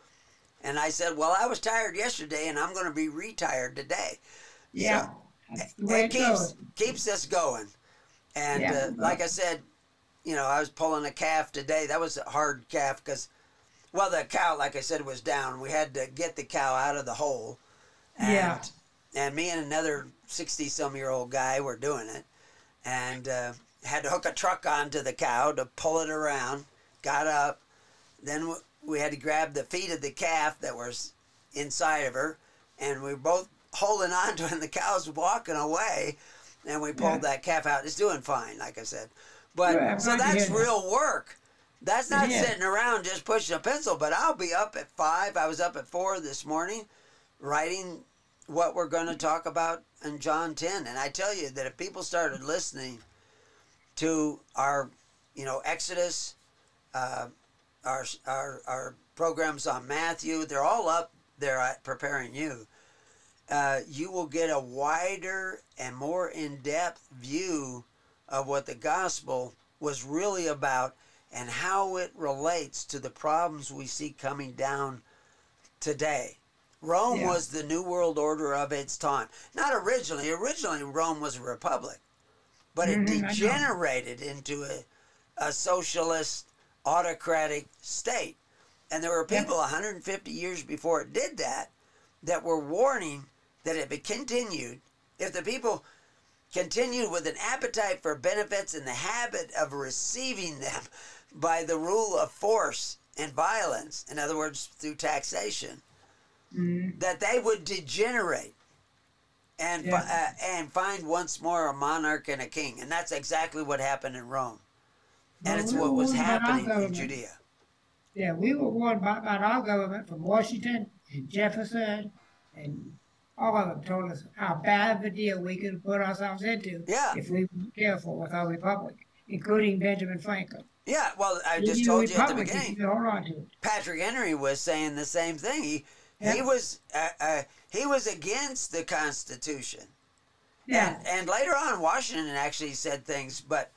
and I said, "Well, I was tired yesterday, and I'm going to be retired today." Yeah. Way it it keeps goes. keeps us going. And Yeah. uh, like I said, you know, I was pulling a calf today. That was a hard calf because, well, the cow, like I said, was down. We had to get the cow out of the hole. And, Yeah. And me and another sixty-some-year-old guy were doing it, and uh, had to hook a truck onto the cow to pull it around. Got up, then we had to grab the feet of the calf that was inside of her, and we were both holding on to it, and the cow's walking away, and we pulled Yeah. that calf out. It's doing fine, like I said. But so that's real work. That's not is. sitting around just pushing a pencil. But I'll be up at five. I was up at four this morning, writing what we're going to talk about in John ten. And I tell you that if people started listening to our, you know, Exodus, uh, our our our programs on Matthew, they're all up there preparing you. Uh, you will get a wider and more in-depth view of what the gospel was really about and how it relates to the problems we see coming down today. Rome Yeah. was the new world order of its time. Not originally. Originally, Rome was a republic, but it Mhm, degenerated into a, a socialist, autocratic state. And there were Yeah. people 150 years before it did that that were warning that if it continued, if the people continued with an appetite for benefits and the habit of receiving them by the rule of force and violence, in other words, through taxation, Mm, that they would degenerate and Yeah. uh, and find once more a monarch and a king, and that's exactly what happened in Rome, and Well, it's we what was warned about our happening in. Judea. Yeah, we were warned about, about our government from Washington and Jefferson and all of them told us how bad of a deal we could put ourselves into Yeah. if we weren't careful with our republic, including Benjamin Franklin. Yeah, well, I just told you at the beginning. you could hold on to it. Patrick Henry was saying the same thing. He he was uh, uh, he was against the Constitution. Yeah, And, and later on, Washington actually said things, but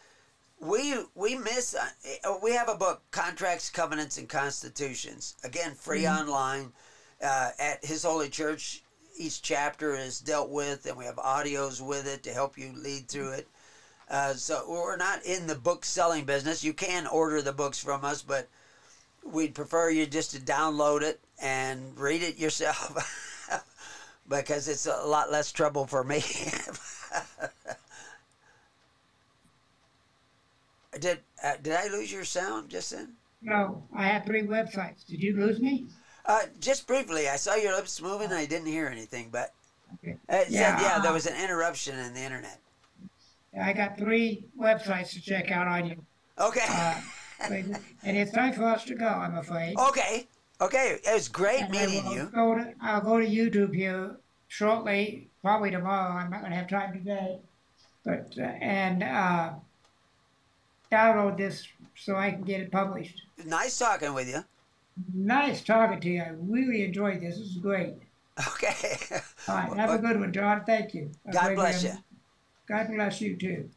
we we miss. Uh, we have a book, Contracts, Covenants, and Constitutions. Again, free Mm-hmm. online uh, at His Holy Church. Each chapter is dealt with, and we have audios with it to help you lead through it. Uh, so we're not in the book selling business. You can order the books from us, but we'd prefer you just to download it and read it yourself because it's a lot less trouble for me. did uh, did I lose your sound just then? no, I have three websites. Did you lose me? Uh, just briefly, I saw your lips moving. I didn't hear anything, but Okay. it Yeah, said yeah, there was an interruption in the internet. I got three websites to check out on you. Okay, Uh, and it's time for us to go, I'm afraid. okay, okay. It was great And meeting you. Go to, I'll go to YouTube here shortly, probably tomorrow. I'm not going to have time today, but uh, and uh, download this so I can get it published. Nice talking with you. Nice talking to you. I really enjoyed this. This is great. Okay. All right. Have a good one, John. Thank you. God bless you. God bless you too.